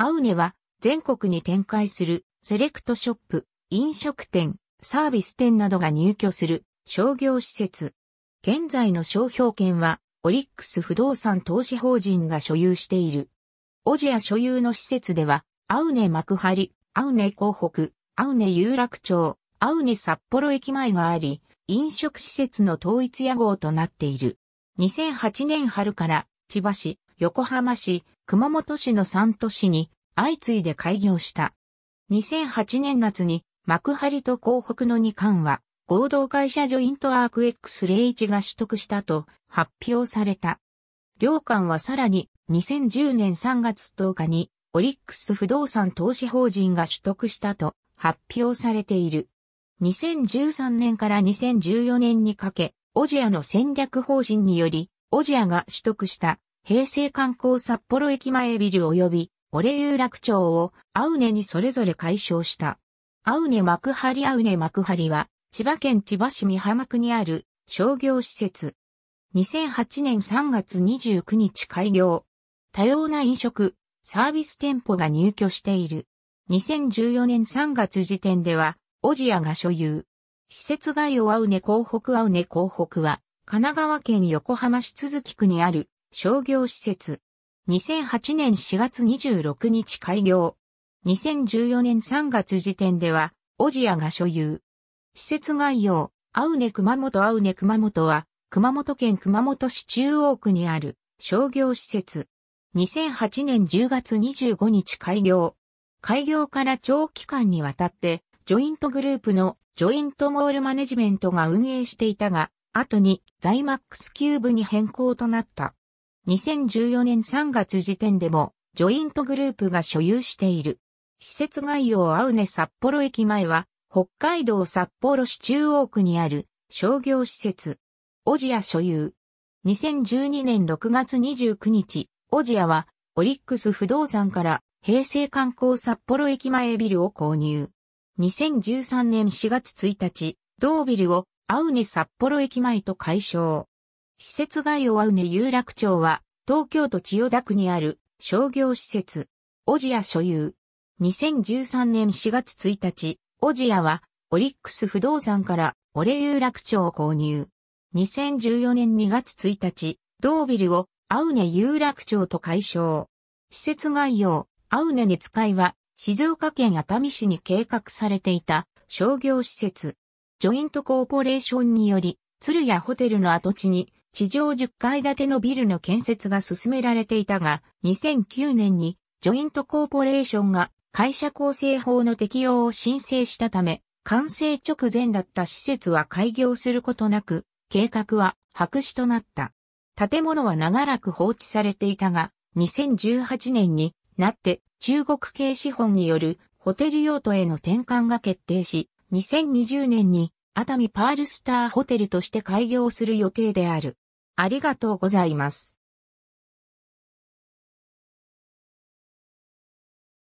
アウネは全国に展開するセレクトショップ、飲食店、サービス店などが入居する商業施設。現在の商標権はオリックス不動産投資法人が所有している。オジア所有の施設では、アウネ幕張、アウネ港北、アウネ有楽町、アウネ札幌駅前があり、飲食施設の統一屋号となっている。2008年春から千葉市、横浜市、熊本市の3都市に相次いで開業した。2008年夏に幕張と港北の2館は合同会社ジョイントアーク X01 が取得したと発表された。両館はさらに2010年3月10日にオリックス不動産投資法人が取得したと発表されている。2013年から2014年にかけ、オジアの戦略方針により、オジアが取得した平成観光札幌駅前ビル及び、オレ有楽町をアウネにそれぞれ解消した。アウネ幕張アウネ幕張は、千葉県千葉市美浜区にある商業施設。2008年3月29日開業。多様な飲食、サービス店舗が入居している。2014年3月時点では、オジアが所有。施設概要アウネ港北アウネ港北は、神奈川県横浜市都筑区にある商業施設。2008年4月26日開業。2014年3月時点では、オジアが所有。施設概要、アウネ熊本アウネ熊本は、熊本県熊本市中央区にある商業施設。2008年10月25日開業。開業から長期間にわたって、ジョイントグループのジョイントモールマネジメントが運営していたが、後にザイマックスキューブに変更となった。2014年3月時点でも、ジョイントグループが所有している。施設概要アウネ札幌駅前は、北海道札幌市中央区にある商業施設、オジア所有。2012年6月29日、オジアはオリックス不動産から平成観光札幌駅前ビルを購入。2013年4月1日、同ビルをアウネ札幌駅前と解消。施設概要アウネ有楽町は東京都千代田区にある商業施設、オジア所有。2013年4月1日、オジアは、オリックス不動産から、オレ有楽町を購入。2014年2月1日、同ビルを、アウネ有楽町と解消。施設概要、アウネに使いは、静岡県熱海市に計画されていた商業施設。ジョイントコーポレーションにより、鶴屋ホテルの跡地に地上10階建てのビルの建設が進められていたが、2009年にジョイントコーポレーションが会社構成法の適用を申請したため、完成直前だった施設は開業することなく、計画は白紙となった。建物は長らく放置されていたが、2018年になって中国系資本によるホテル用途への転換が決定し、2020年に熱海パールスターホテルとして開業する予定である。ありがとうございます。